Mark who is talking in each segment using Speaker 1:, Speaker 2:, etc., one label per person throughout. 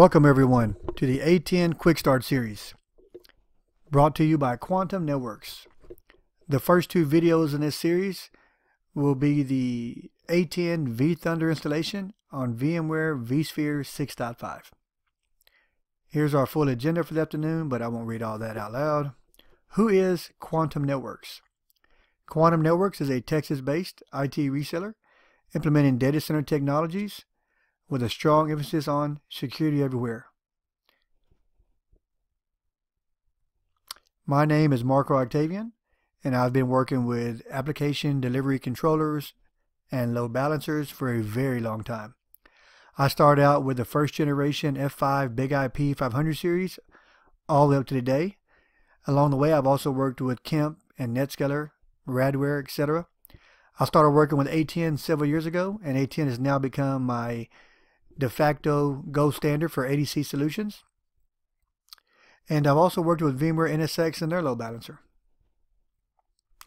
Speaker 1: Welcome everyone to the A10 Quick Start series brought to you by Quantum Networks. The first two videos in this series will be the A10 vThunder installation on VMware vSphere 6.5. Here's our full agenda for the afternoon, but I won't read all that out loud. Who is Quantum Networks? Quantum Networks is a Texas-based IT reseller implementing data center technologies with a strong emphasis on security everywhere. My name is Marco Octavian, and I've been working with application delivery controllers and load balancers for a very long time. I started out with the first generation F5 Big IP 500 series all the way up to today. Along the way, I've also worked with Kemp and Netscaler, Radware, etc. I started working with A10 several years ago, and A10 has now become my de facto gold standard for ADC solutions. And I've also worked with VMware NSX and their load balancer.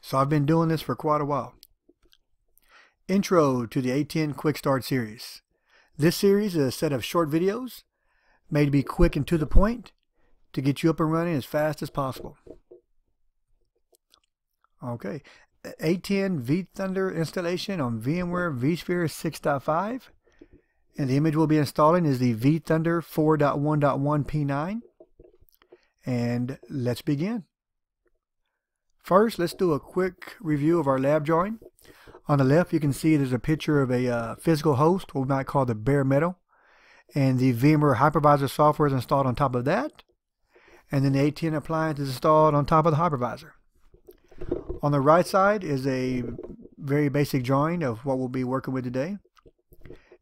Speaker 1: So I've been doing this for quite a while. Intro to the A10 Quick Start series. This series is a set of short videos made to be quick and to the point to get you up and running as fast as possible. Okay, A10 vThunder installation on VMware vSphere 6.5 and the image we'll be installing is the vThunder 4.1.1 P9. And let's begin. First, let's do a quick review of our lab drawing. On the left, you can see there's a picture of a uh, physical host, what we might call the bare metal. And the VMware hypervisor software is installed on top of that. And then the A10 appliance is installed on top of the hypervisor. On the right side is a very basic drawing of what we'll be working with today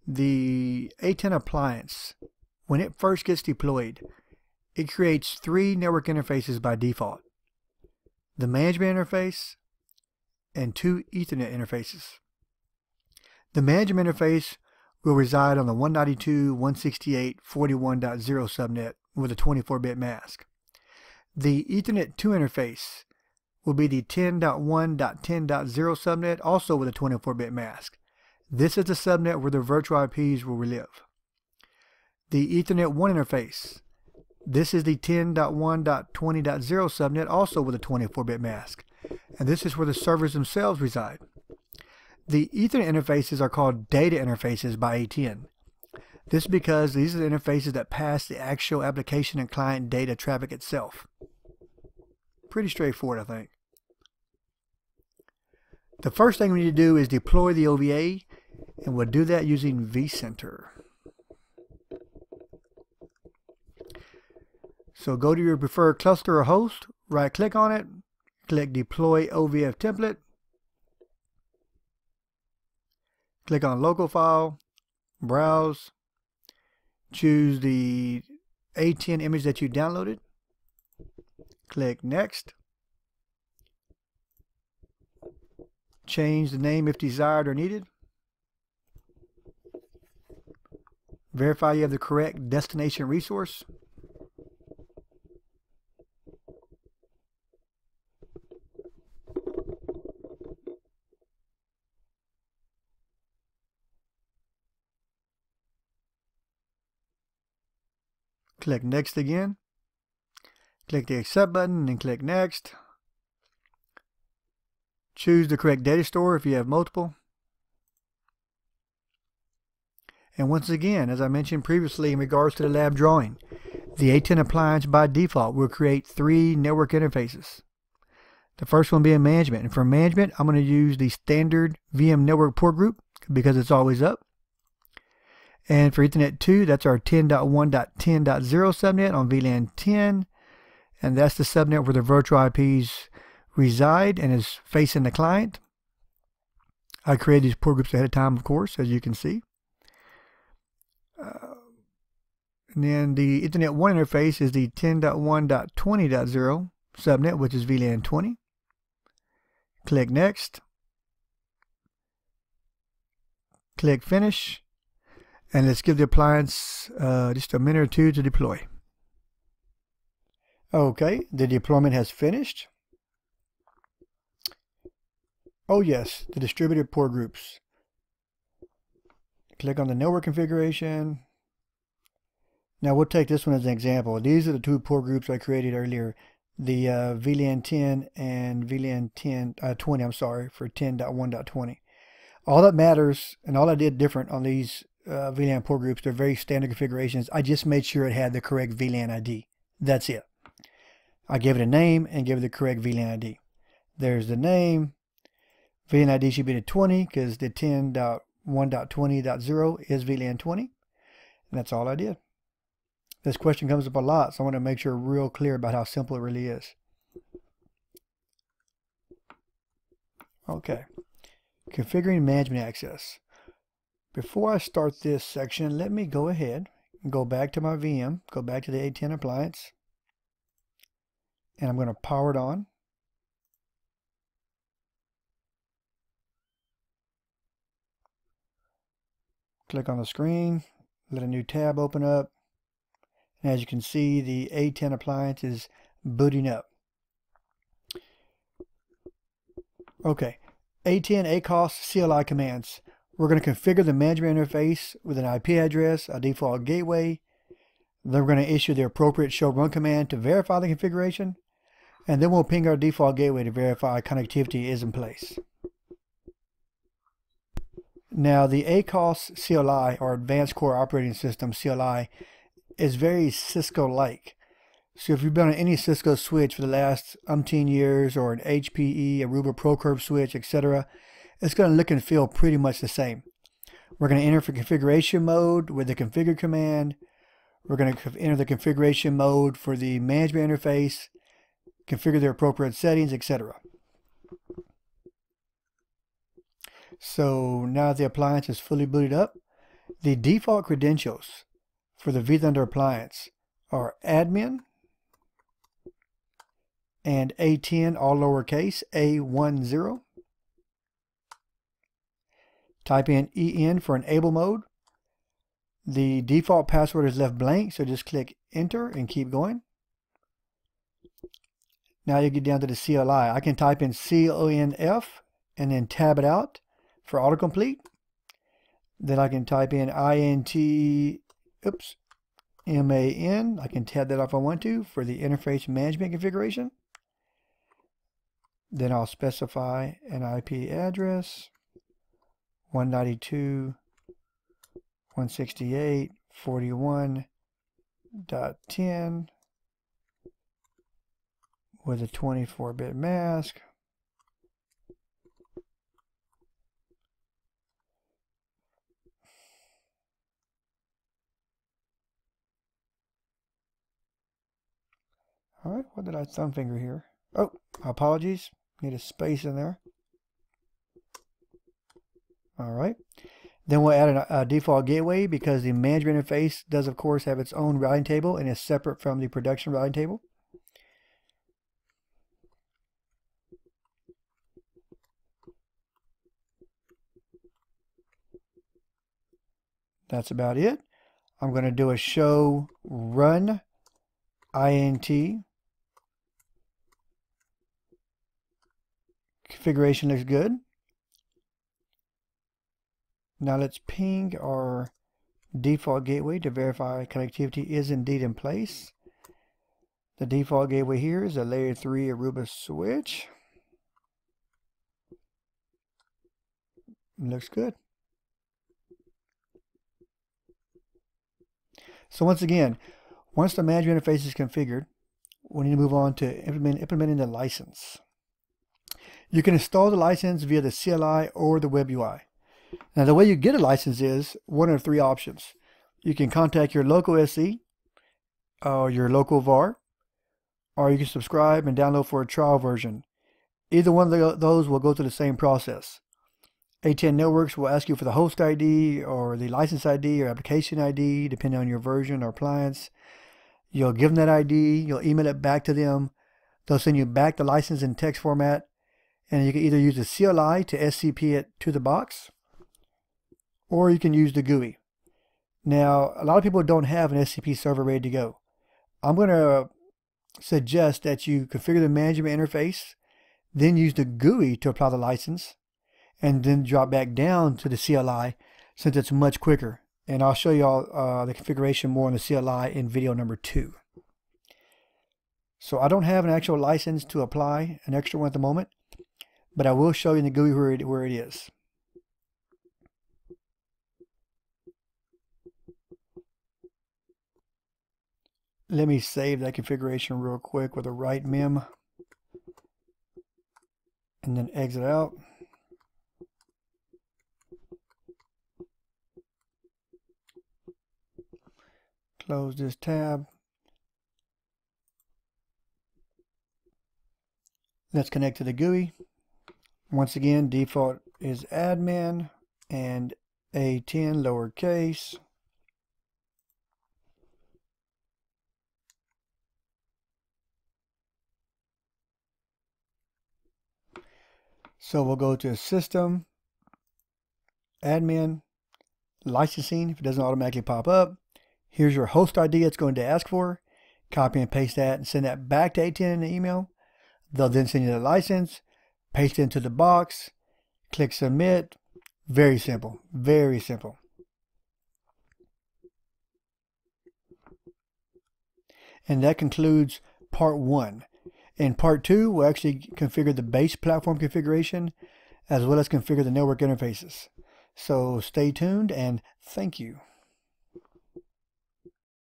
Speaker 1: the A10 appliance, when it first gets deployed, it creates three network interfaces by default. The management interface and two Ethernet interfaces. The management interface will reside on the 192.168.41.0 subnet with a 24-bit mask. The Ethernet 2 interface will be the 10.1.10.0 subnet also with a 24-bit mask. This is the subnet where the virtual IPs will live. The Ethernet 1 interface. This is the 10.1.20.0 subnet also with a 24-bit mask. And this is where the servers themselves reside. The Ethernet interfaces are called data interfaces by A10. This is because these are the interfaces that pass the actual application and client data traffic itself. Pretty straightforward, I think. The first thing we need to do is deploy the OVA and we'll do that using vCenter. So go to your preferred cluster or host, right click on it, click deploy OVF template, click on local file, browse, choose the A10 image that you downloaded, click next, change the name if desired or needed, Verify you have the correct destination resource. Click Next again. Click the Accept button and click Next. Choose the correct data store if you have multiple. And once again, as I mentioned previously in regards to the lab drawing, the A10 appliance by default will create three network interfaces. The first one being management. And for management, I'm going to use the standard VM network port group because it's always up. And for Ethernet 2, that's our 10.1.10.0 subnet on VLAN 10. And that's the subnet where the virtual IPs reside and is facing the client. I created these port groups ahead of time, of course, as you can see. Uh, and then the Ethernet 1 interface is the 10.1.20.0 subnet, which is VLAN 20. Click Next. Click Finish. And let's give the appliance uh, just a minute or two to deploy. Okay, the deployment has finished. Oh yes, the distributed port groups. Click on the network configuration. Now we'll take this one as an example. These are the two port groups I created earlier, the uh, VLAN 10 and VLAN 10, uh, 20, I'm sorry, for 10.1.20. All that matters, and all I did different on these uh, VLAN port groups, they're very standard configurations. I just made sure it had the correct VLAN ID. That's it. I gave it a name and gave it the correct VLAN ID. There's the name. VLAN ID should be the 20 because the 10.1.20.0 is VLAN 20. And that's all I did. This question comes up a lot, so I want to make sure real clear about how simple it really is. Okay. Configuring management access. Before I start this section, let me go ahead and go back to my VM, go back to the A10 appliance, and I'm going to power it on. Click on the screen, let a new tab open up, and as you can see, the A10 appliance is booting up. Okay, A10 ACOS CLI commands. We're going to configure the management interface with an IP address, a default gateway. Then we're going to issue the appropriate show run command to verify the configuration. And then we'll ping our default gateway to verify connectivity is in place. Now the ACOS CLI or Advanced Core Operating System CLI is very Cisco-like. So if you've been on any Cisco switch for the last umpteen years or an HPE, Aruba ProCurve switch, etc., it's going to look and feel pretty much the same. We're going to enter for configuration mode with the configure command. We're going to enter the configuration mode for the management interface, configure the appropriate settings, etc. So now the appliance is fully booted up. The default credentials for the vThunder appliance are admin and A10 all lowercase, A10. Type in EN for enable mode. The default password is left blank, so just click enter and keep going. Now you get down to the CLI. I can type in CONF and then tab it out for autocomplete. Then I can type in INT, oops, MAN. I can tab that off if I want to for the interface management configuration. Then I'll specify an IP address. 192, 168, 41.10 with a 24-bit mask. All right, what did I thumb finger here? Oh, apologies. Need a space in there. All right. Then we'll add a, a, uh, default gateway because the management interface does, of course, have its own routing table and is separate from the production routing table. That's about it. I'm going to do a show run int configuration looks good. Now let's ping our default gateway to verify connectivity is indeed in place. The default gateway here is a layer 3 Aruba switch. Looks good. So once again, once the manager interface is configured, we need to move on to implement, implementing the license. You can install the license via the CLI or the web UI. Now, the way you get a license is one of three options. You can contact your local SC or your local VAR, or you can subscribe and download for a trial version. Either one of those will go through the same process. A10 Networks will ask you for the host ID or the license ID or application ID, depending on your version or appliance. You'll give them that ID, you'll email it back to them. They'll send you back the license in text format, and you can either use the CLI to SCP it to the box, or you can use the GUI. Now, a lot of people don't have an SCP server ready to go. I'm going to suggest that you configure the management interface, then use the GUI to apply the license, and then drop back down to the CLI since it's much quicker. And I'll show you all uh, the configuration more on the CLI in video number two. So I don't have an actual license to apply an extra one at the moment, but I will show you in the GUI where it, where it is. Let me save that configuration real quick with a write mem and then exit out. Close this tab. Let's connect to the GUI. Once again, default is admin and A10 lowercase. So we'll go to System, Admin, Licensing, if it doesn't automatically pop up. Here's your host ID it's going to ask for. Copy and paste that and send that back to A10 in the email. They'll then send you the license, paste into the box, click Submit. Very simple, very simple. And that concludes part one. In part two, we'll actually configure the base platform configuration as well as configure the network interfaces. So stay tuned and thank you.